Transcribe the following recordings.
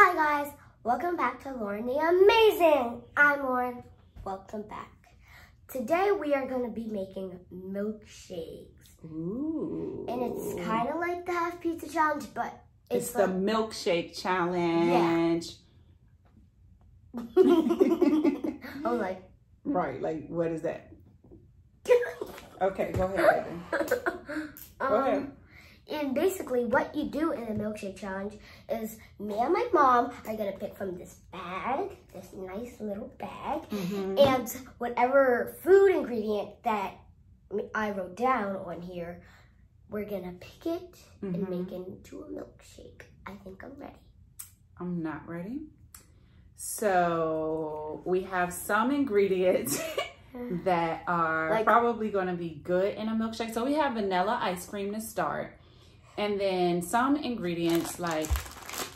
Hi guys, welcome back to Lauren the Amazing. I'm Lauren. Welcome back. Today we are going to be making milkshakes. Ooh. And it's kind of like the half pizza challenge, but It's, it's, the milkshake challenge. I'm oh, like, right, like what is that? Okay, go ahead, baby. Um, go ahead. And basically what you do in the milkshake challenge is me and my mom are to pick from this bag, this nice little bag, Mhm. and whatever food ingredient that I wrote down on here, we're gonna pick it and Mhm. make it into a milkshake. I think I'm ready. I'm not ready. So we have some ingredients that are Like- probably going to be good in a milkshake. So we have vanilla ice cream to start. And then some ingredients like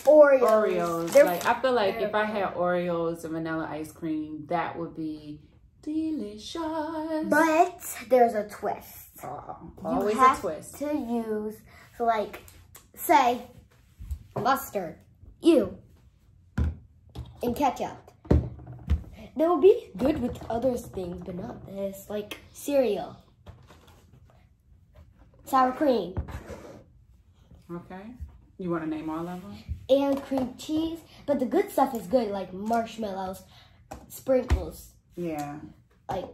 Oreos. Oreos. They're- Like I feel like if I had Oreos and vanilla ice cream, that would be delicious. but there's a twist. Oh, You always a twist. to use, so like, say, mustard, ew, and ketchup. That would be good with other things, but not this. Like cereal, sour cream, Okay. You want to name all of them? and cream cheese. But the good stuff is good, like marshmallows, sprinkles, Yeah. like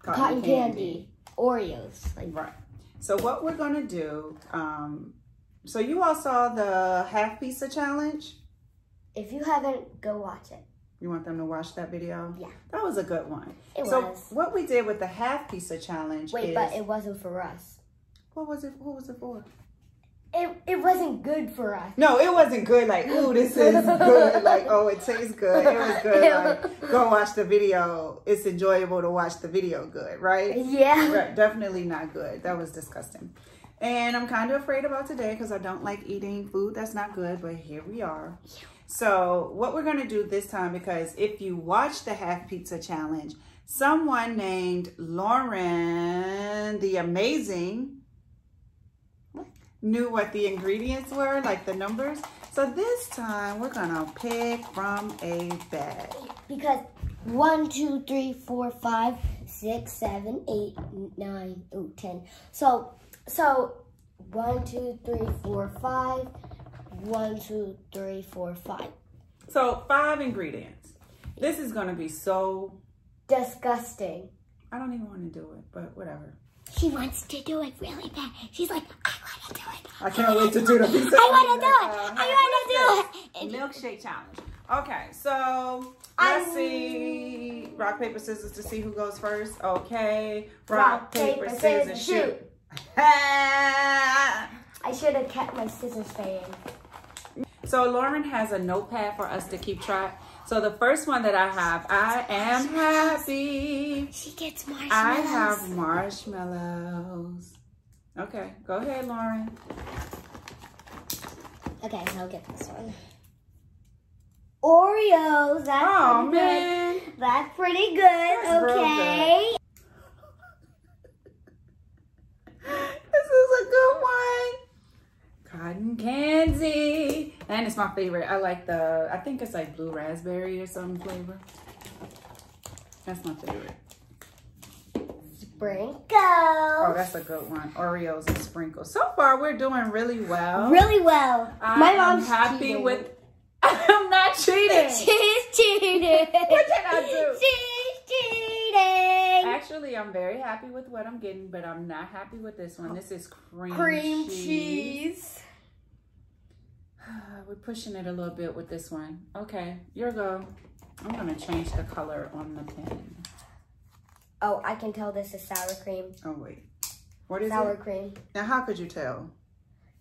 cotton, candy. Oreos. Like Right. So what we're gonna do, um, so you all saw the half pizza challenge? if you haven't, go watch it. You want them to watch that video? Yeah. That was a good one. It so was. what we did with the half pizza challenge Wait, is, but it wasn't for us. what was it, what was it for? It, it wasn't good for us. No, it wasn't good like, ooh, this is good. Like, oh, it tastes good. It was good. Like, go watch the video. It's enjoyable to watch the video good, right? Yeah. Right, definitely not good. That was disgusting. And I'm kind of afraid about today because I don't like eating food that's not good, but here we are. So, what we're going to do this time, because if you watch the Half Pizza Challenge, someone named Lauren the Amazing knew what the ingredients were, like the numbers. So, this time we're going to pick from a bag. Because one, two, three, four, five, six, seven, eight, nine, oh, ten. So, so one, two, three, four, five. One, two, three, four, five. So, five ingredients. This is going to be so Disgusting. I don't even want to do it, but whatever. She wants to do it really bad. She's like, I want to do it. I can't wait to do the pizza. I want to do it. I want to do it. Milkshake challenge. Okay, so let's see. Rock, paper, scissors to see who goes first. Okay. Rock, paper, scissors, shoot. I should have kept my scissors fade. so Lauren has a notepad for us to keep track. So the first one that I have, I am happy. She gets marshmallows. I have marshmallows. Okay, go ahead, Lauren. Okay, I'll get this one. Oreos. That's Oh pretty man. good. That's pretty good. That's okay. This is a good one. Cotton candy. And it's my favorite. I like the, I think it's like blue raspberry or some flavor. That's my favorite. Sprinkles. Oh, that's a good one. Oreos and sprinkles. So far, we're doing really well. really well. I My mom's happy cheating. with, I'm not cheating. She's cheating. What did I do? She's cheating. Actually, I'm very happy with what I'm getting, but I'm not happy with this one. This is cream, Cream cheese. cheese. We're pushing it a little bit with this one. Okay, your go. I'm gonna change the color on the pen. Oh, I can tell this is sour cream. Oh wait, what is Sour it? cream. Now how could you tell?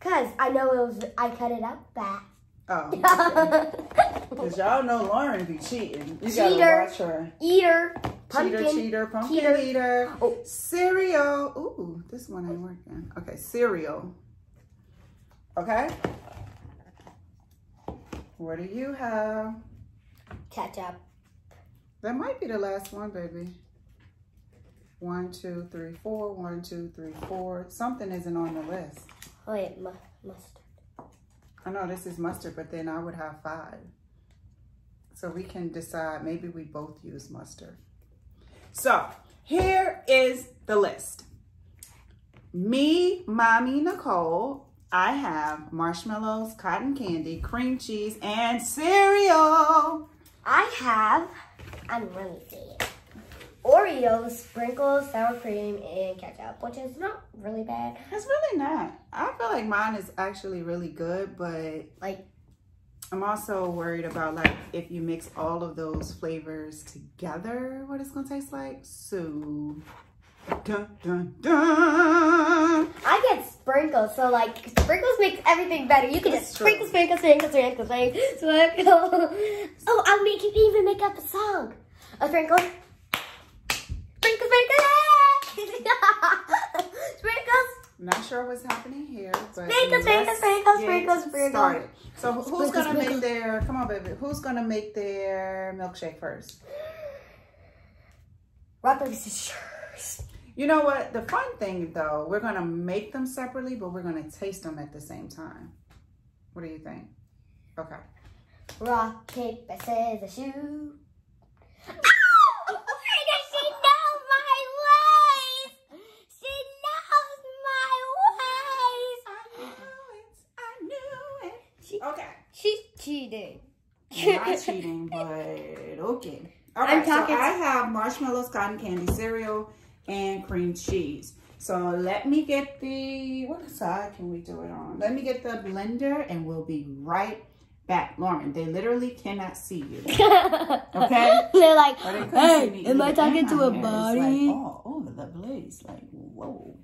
Cause I know it was. I cut it up fast. Oh, okay. Cause y'all know Lauren be cheating. You Cheater. gotta watch her. Eater. Pumpkin. Cheater, cheater, pumpkin Cheater. eater. Oh. Cereal. Ooh, this one ain't working. Okay, cereal. Okay. What do you have? Ketchup. That might be the last one, baby. One, two, three, four. One, two, three, four. Something isn't on the list. Oh wait, mu- mustard. I know this is mustard, but then I would have five. So we can decide, maybe we both use mustard. So here is the list. Me, Mommy Nicole, I have marshmallows, cotton candy, cream cheese, and cereal. I have, I'm really. Oreos, sprinkles, sour cream, and ketchup, which is not really bad. It's really not. I feel like mine is actually really good, but Like, I'm also worried about like if you mix all of those flavors together, what it's gonna taste like. So, dun dun dun. I get sprinkles, so like, sprinkles makes everything better. You can That's just sprinkle, sprinkle, sprinkle, sprinkle, sprinkle, sprinkle. Oh, I'll make you even make up a song. A sprinkle. Sprinkle, sprinkle, eh. sprinkles. Not sure what's happening here, but Sprinkle, sprinkle, sprinkle, sprinkle, sprinkle. started. So who's Sprinkle, gonna sprinkle. make their? Come on, baby. Who's gonna make their milkshake first? Rock, paper, scissors. You know what? The fun thing though, we're gonna make them separately, but we're gonna taste them at the same time. What do you think? Okay. Rock, paper, scissors, shoe. Oh, ah why does she know my ways? She knows my ways. I knew it. I knew it. She, Okay. she's cheating. Not cheating, but okay. All I'm right, so I have marshmallows, cotton candy, cereal, and cream cheese. So let me get the, what side can we do it on? Let me get the blender and we'll be right back. Lauren, they literally cannot see you. Okay? They're like, they couldn't see me hey, am I talking to a body? Like, all over the place. Like, whoa.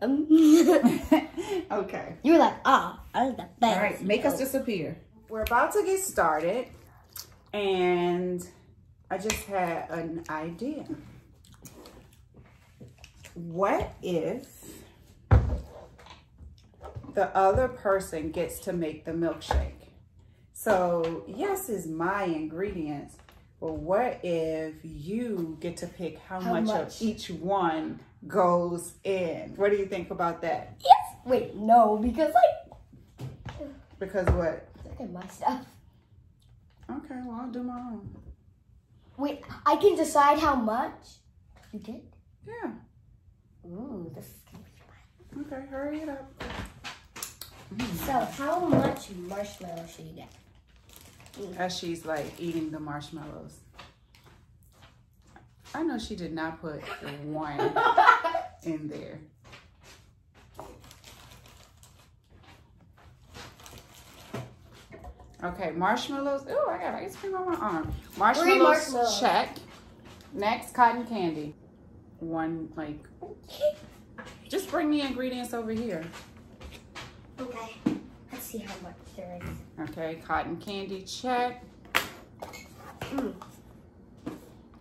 Um, okay. you were like, ah, I was the best. All right, make us disappear. We're about to get started, and I just had an idea. What if the other person gets to make the milkshake? So, yes, is my ingredients, but what if you get to pick how, How much, much? of each one goes in? What do you think about that? Yes. Wait, no, because like, Because what? My stuff. Okay, well, I'll do my own. Wait, I can decide how much. You did? Yeah. Ooh, this is gonna be fun. Okay, hurry it up. Mm-hmm. So, how much marshmallow should you get? As she's like eating the marshmallows. I know she did not put one in there. Okay, marshmallows. Oh, I got ice cream on my arm. Marshmallows, marshmallows. check. Next, cotton candy. One, like, just bring the ingredients over here. Okay, let's see how much there is. Okay, cotton candy, check. Mm.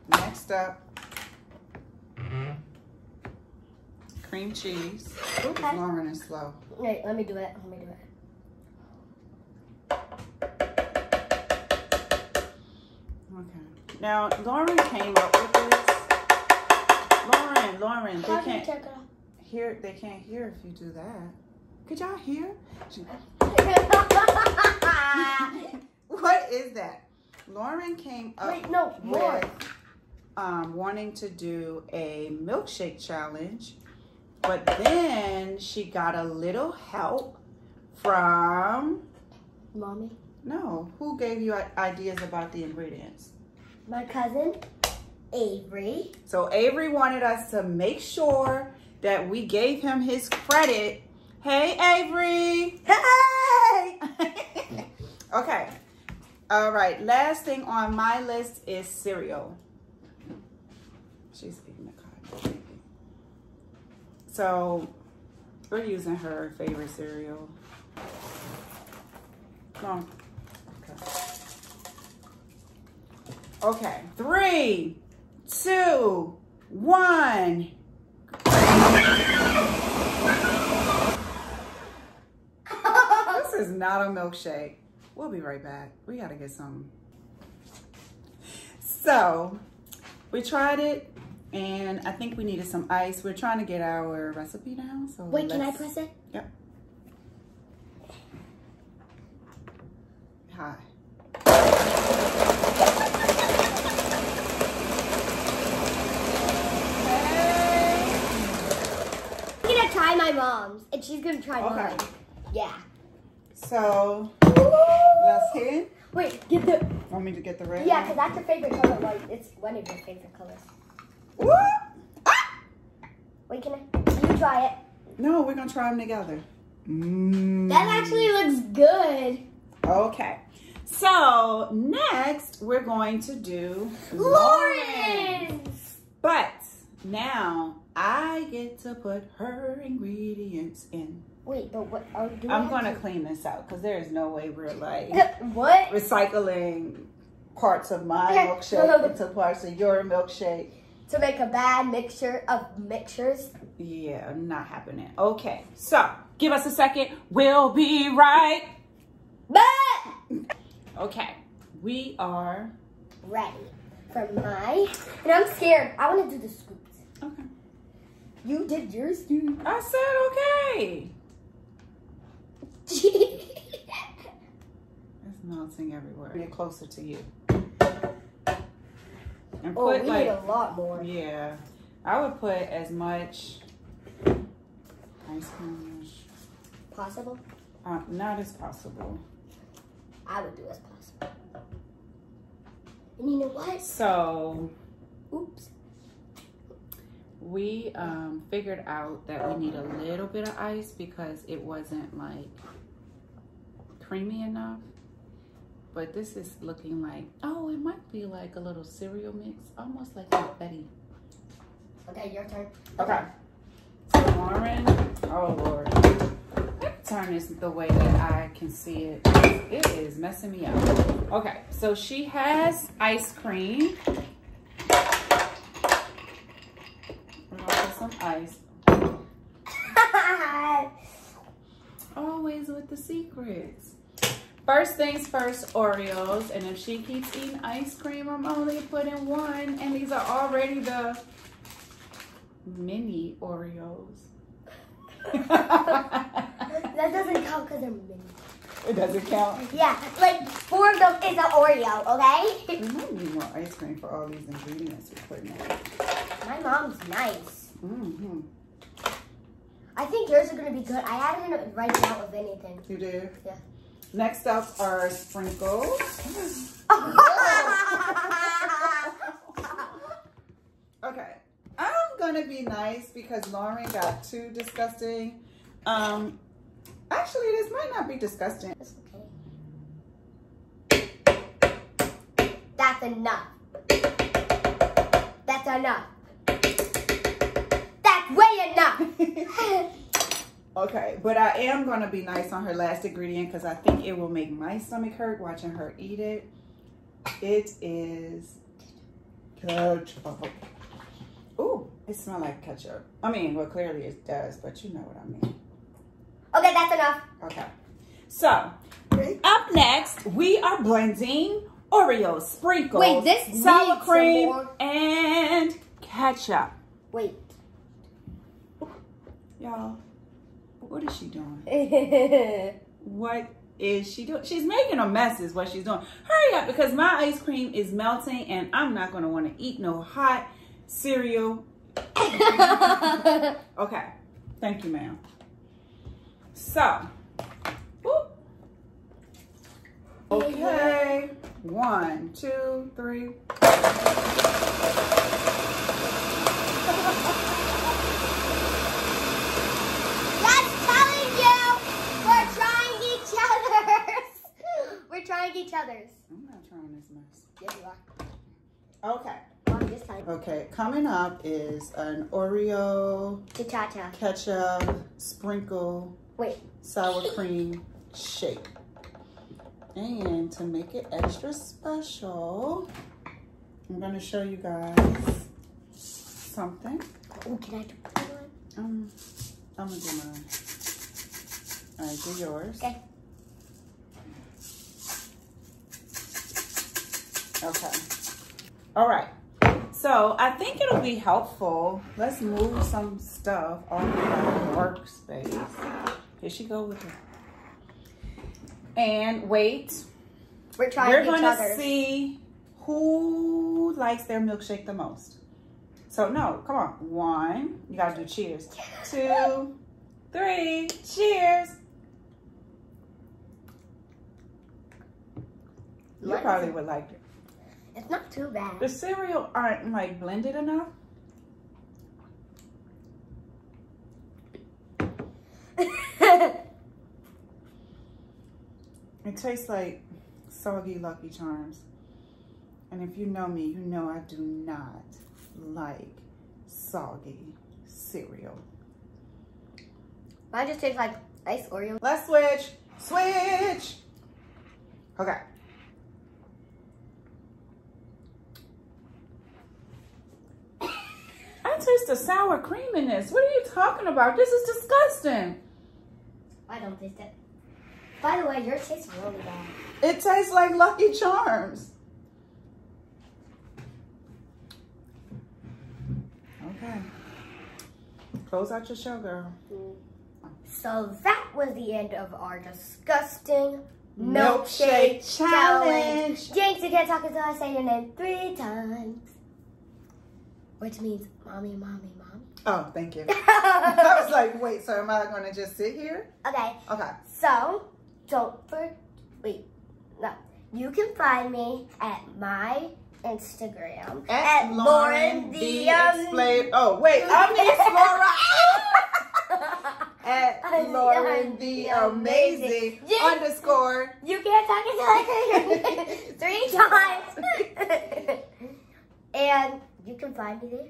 Next up, cream cheese. Okay. Lauren is slow. Wait, let me do it. Let me do it. Now, Lauren came up with this. Lauren, Lauren, they How do you can't take it off? hear. They can't hear if you do that. Could y'all hear? What is that? Lauren came up Wait, no, more. with um, wanting to do a milkshake challenge, but then she got a little help from Mommy, no, who gave you ideas about the ingredients? My cousin, Avery. So Avery wanted us to make sure that we gave him his credit. Hey Avery. Hey! okay. All right. Last thing on my list is cereal. She's eating the cotton. So we're using her favorite cereal. Come on. Okay. Three, two, one. This is not a milkshake. We'll be right back. We gotta get some. So, we tried it, and I think we needed some ice. We're trying to get our recipe down. So Wait, can I press it? Yep. Hi. And she's gonna try Okay. mine. Yeah. So let's hit. Wait, get the. Want me to get the red? Yeah, because that's your favorite color. Like, it's one of your favorite colors. Woo! Ah! Wait, can I? You try it. No, we're gonna try them together. Mm. That actually looks good. Okay. So next we're going to do Lauren's! But now I get to put her ingredients in. Wait, but what are we doing? I'm gonna clean this out because there is no way we're like what? recycling parts of my milkshake into parts of your milkshake. To make a bad mixture of mixtures. Yeah, not happening. Okay, so give us a second. We'll be right. back. Okay, we are. ready for my. And I'm scared. I want to do the scoops. Okay. You did yours, dude. I said okay. It's melting everywhere. Get closer to you. And oh, put we like need a lot more. yeah, I would put as much ice cream as Possible? uh, not as possible. I would do as possible. And you know what? So Oops. We um, figured out that we need a little bit of ice because it wasn't like creamy enough. But this is looking like, oh, it might be like a little cereal mix, almost like confetti. Okay, your turn. Okay. So Lauren, oh Lord. Turn this the way that I can see it. It is messing me up. Okay, so she has ice cream. We're gonna put some ice. Always with the secrets. First things first, Oreos. And if she keeps eating ice cream, I'm only putting one. And these are already the mini Oreos. that doesn't count because they're mini. it doesn't count. Yeah, like four of them is an Oreo, okay? We might need more ice cream for all these ingredients we're putting in. My mom's nice. Mm-hmm. I think yours are gonna be good. I haven't write out with anything. You do? Yeah. Next up are sprinkles. Okay. I'm gonna be nice because Lauren got too disgusting. Um actually this might not be disgusting. That's okay. That's enough. That's enough. That's way enough. Okay, but I am gonna be nice on her last ingredient because I think it will make my stomach hurt watching her eat it. It is ketchup. Ooh, it smells like ketchup. I mean, well, clearly it does, but you know what I mean. okay, that's enough. Okay, so up next we are blending Oreos, sprinkles, Wait, this sour cream, and ketchup. Wait. Y'all, what is she doing? What is she doing? She's making a mess is what she's doing. Hurry up because my ice cream is melting and I'm not going to want to eat no hot cereal. Okay. Thank you, ma'am. So. whoop. Okay. One, two, three. Just telling you, we're trying each other's. We're each other's. I'm not trying this mess. Yes, you are. Okay. This time. Okay. Coming up is an Oreo ketchup sprinkle Wait. sour cream shake. And to make it extra special, I'm gonna show you guys something. Oh, can I do one? Um, I'm gonna do mine. All right, do yours. Okay. Okay. All right. So I think it'll be helpful. Let's move some stuff off of our workspace. Here she go with it. And wait. We're trying We're gonna other's. see who likes their milkshake the most. So no, come on. One, you gotta do cheers. Two, three. Cheers. You probably would like it. It's not too bad. The cereal aren't like blended enough. It tastes like soggy Lucky Charms. And if you know me, you know I do not like soggy cereal. Mine just tastes like ice Oreo. Let's switch. Switch. Okay. Taste the sour cream in this. What are you talking about? This is disgusting. I don't taste it. By the way, yours tastes really bad. It tastes like Lucky Charms. Okay. Close out your show, girl. So that was the end of our disgusting Milkshake milkshake challenge. challenge. Jinx, you can't talk until I say your name three times. Which means mommy, mommy, mommy. Oh, thank you. I was like, wait, so am I going to just sit here? okay, Okay. so don't for wait. No, you can find me at my Instagram At, Lauren the um, Explain. Oh, wait, I'm Explorer. At Lauren the Amazing Yeah. underscore. You can't talk until I say your name three times. and you can find me there.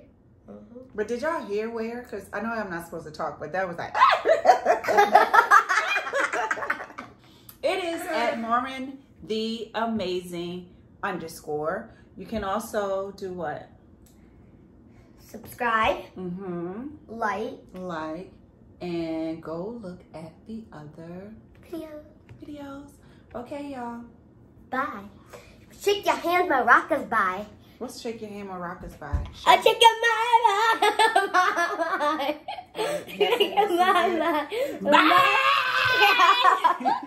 Mhm. But did y'all hear where? Because I know I'm not supposed to talk, but that was like. it is at Lauren the Amazing underscore. You can also do what? Subscribe, Mm-hmm. like, Like and go look at the other video. videos. Okay, y'all. Bye. Shake your hands, maracas, bye. What's Shake Your Hand Maracas by? I shake your your mama. Bye. Bye.